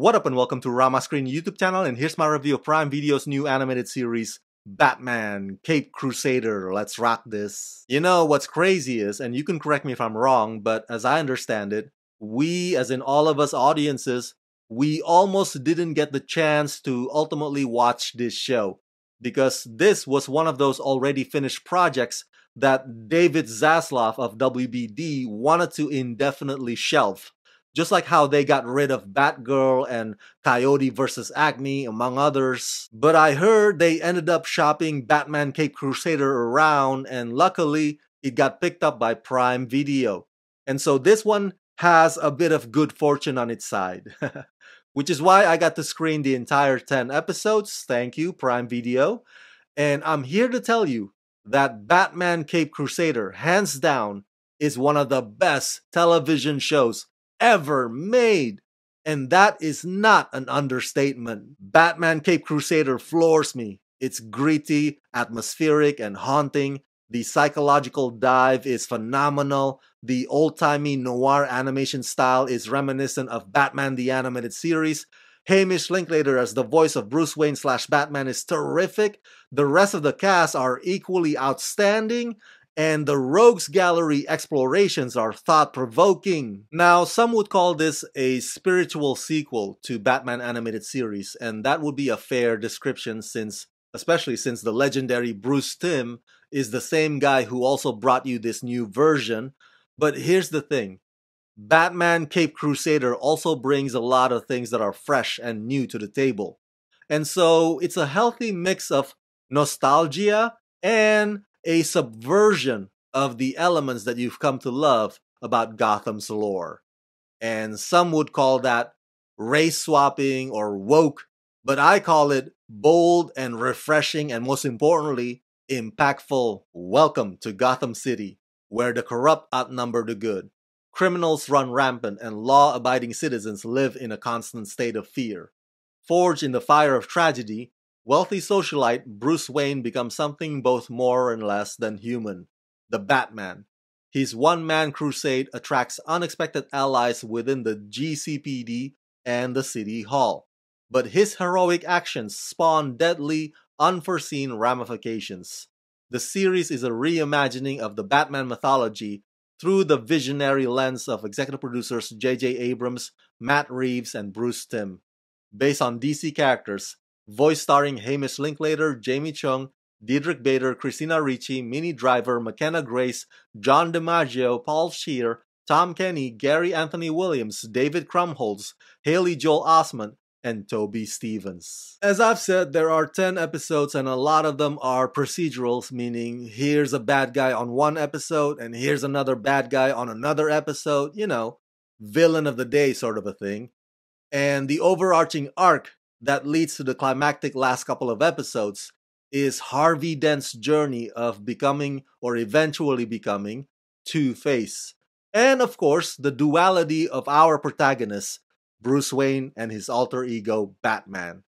What up and welcome to Rama Screen YouTube channel and here's my review of Prime Video's new animated series Batman Caped Crusader. Let's rock this. You know what's crazy is, and you can correct me if I'm wrong, but as I understand it, we, as in all of us audiences, we almost didn't get the chance to ultimately watch this show because this was one of those already finished projects that David Zaslav of WBD wanted to indefinitely shelve. Just like how they got rid of Batgirl and Coyote versus Acme, among others. But I heard they ended up shopping Batman Caped Crusader around, and luckily, it got picked up by Prime Video. And so this one has a bit of good fortune on its side. Which is why I got to screen the entire 10 episodes. Thank you, Prime Video. And I'm here to tell you that Batman Caped Crusader, hands down, is one of the best television shows ever made. And that is not an understatement. Batman Caped Crusader floors me. It's gritty, atmospheric, and haunting. The psychological dive is phenomenal. The old timey noir animation style is reminiscent of Batman the Animated Series. Hamish Linklater as the voice of Bruce Wayne slash Batman is terrific. The rest of the cast are equally outstanding and the Rogues Gallery explorations are thought provoking. Now, some would call this a spiritual sequel to Batman animated series, and that would be a fair description since, especially since the legendary Bruce Timm is the same guy who also brought you this new version. But here's the thing Batman Caped Crusader also brings a lot of things that are fresh and new to the table. And so it's a healthy mix of nostalgia and a subversion of the elements that you've come to love about Gotham's lore. And some would call that race swapping or woke, but I call it bold and refreshing and most importantly, impactful. Welcome to Gotham City, where the corrupt outnumber the good. Criminals run rampant and law abiding citizens live in a constant state of fear. Forged in the fire of tragedy, Wealthy socialite Bruce Wayne becomes something both more and less than human the Batman. His one man crusade attracts unexpected allies within the GCPD and the City Hall. But his heroic actions spawn deadly, unforeseen ramifications. The series is a reimagining of the Batman mythology through the visionary lens of executive producers J.J. Abrams, Matt Reeves, and Bruce Timm. Based on DC characters, voice starring Hamish Linklater, Jamie Chung, Diedrich Bader, Christina Ricci, Minnie Driver, McKenna Grace, John DiMaggio, Paul Scheer, Tom Kenny, Gary Anthony Williams, David Krumholtz, Haley Joel Osment, and Toby Stephens. As I've said, there are 10 episodes and a lot of them are procedurals, meaning here's a bad guy on one episode and here's another bad guy on another episode, you know, villain of the day sort of a thing. And the overarching arc that leads to the climactic last couple of episodes is Harvey Dent's journey of becoming or eventually becoming Two Face. And of course, the duality of our protagonist, Bruce Wayne and his alter ego, Batman.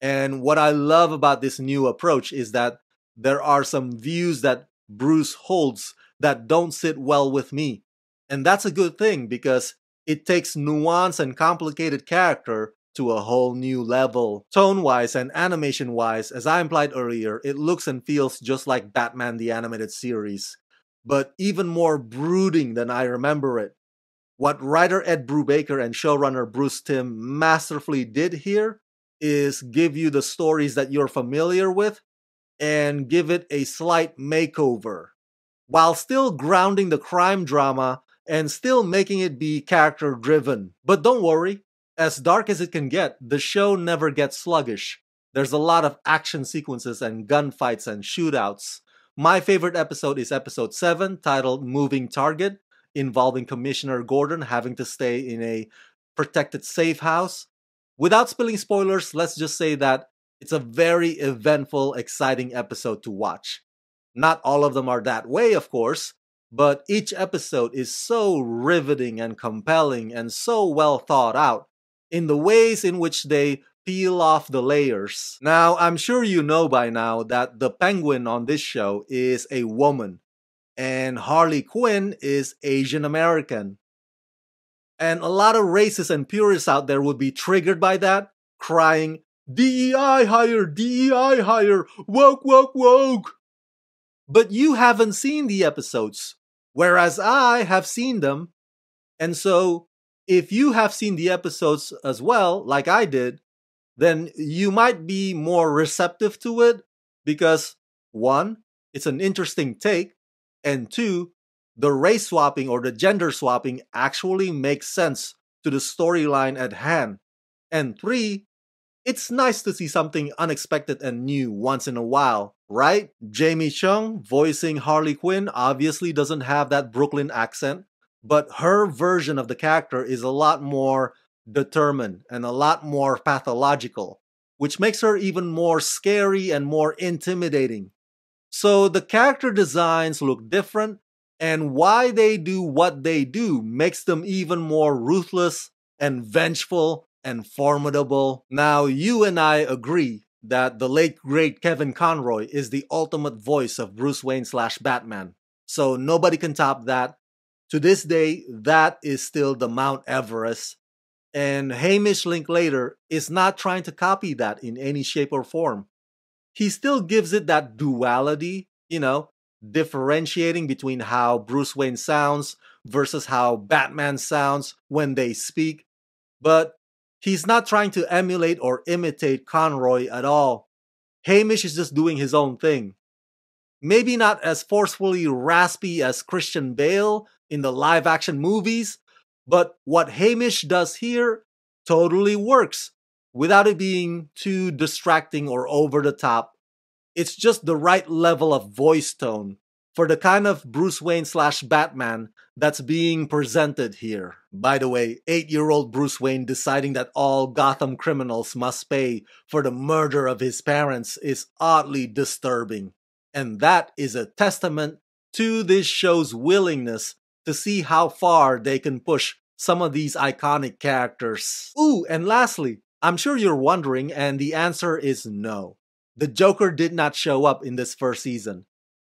And what I love about this new approach is that there are some views that Bruce holds that don't sit well with me. And that's a good thing because it takes nuance and complicated character to a whole new level. Tone wise and animation wise, as I implied earlier, it looks and feels just like Batman the Animated Series, but even more brooding than I remember it. What writer Ed Brubaker and showrunner Bruce Timm masterfully did here is give you the stories that you're familiar with and give it a slight makeover, while still grounding the crime drama and still making it be character driven. But don't worry, as dark as it can get, the show never gets sluggish. There's a lot of action sequences and gunfights and shootouts. My favorite episode is episode 7, titled Moving Target, involving Commissioner Gordon having to stay in a protected safe house. Without spilling spoilers, let's just say that it's a very eventful, exciting episode to watch. Not all of them are that way, of course, but each episode is so riveting and compelling and so well thought out in the ways in which they peel off the layers. Now, I'm sure you know by now that the penguin on this show is a woman, and Harley Quinn is Asian American. And a lot of racists and purists out there would be triggered by that, crying, DEI hire, DEI hire, woke, woke, woke. But you haven't seen the episodes, whereas I have seen them. And so, if you have seen the episodes as well, like I did, then you might be more receptive to it because one, it's an interesting take, and two, the race swapping or the gender swapping actually makes sense to the storyline at hand. And three, it's nice to see something unexpected and new once in a while, right? Jamie Chung voicing Harley Quinn obviously doesn't have that Brooklyn accent, but her version of the character is a lot more determined and a lot more pathological, which makes her even more scary and more intimidating. So the character designs look different, and why they do what they do makes them even more ruthless and vengeful and formidable. Now, you and I agree that the late great Kevin Conroy is the ultimate voice of Bruce Wayne slash Batman. So nobody can top that. To this day, that is still the Mount Everest. And Hamish Linklater is not trying to copy that in any shape or form. He still gives it that duality, you know, differentiating between how Bruce Wayne sounds versus how Batman sounds when they speak. But He's not trying to emulate or imitate Conroy at all. Hamish is just doing his own thing. Maybe not as forcefully raspy as Christian Bale in the live action movies, but what Hamish does here totally works without it being too distracting or over the top. It's just the right level of voice tone for the kind of Bruce Wayne slash Batman that's being presented here. By the way, eight year old Bruce Wayne deciding that all Gotham criminals must pay for the murder of his parents is oddly disturbing. And that is a testament to this show's willingness to see how far they can push some of these iconic characters. Ooh, and lastly, I'm sure you're wondering, and the answer is no. The Joker did not show up in this first season.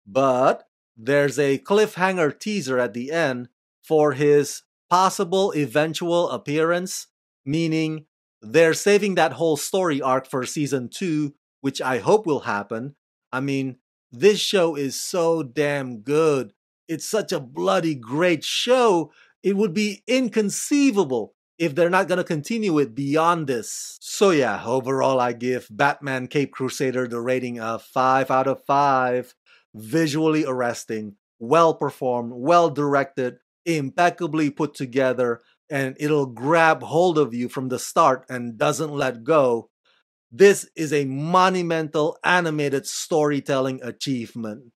But there's a cliffhanger teaser at the end for his possible eventual appearance, meaning they're saving that whole story arc for season two, which I hope will happen. I mean, this show is so damn good. It's such a bloody great show. It would be inconceivable if they're not going to continue it beyond this. So yeah, overall I give Batman Caped Crusader the rating of 5 out of 5 visually arresting, well performed, well directed, impeccably put together, and it'll grab hold of you from the start and doesn't let go. This is a monumental animated storytelling achievement.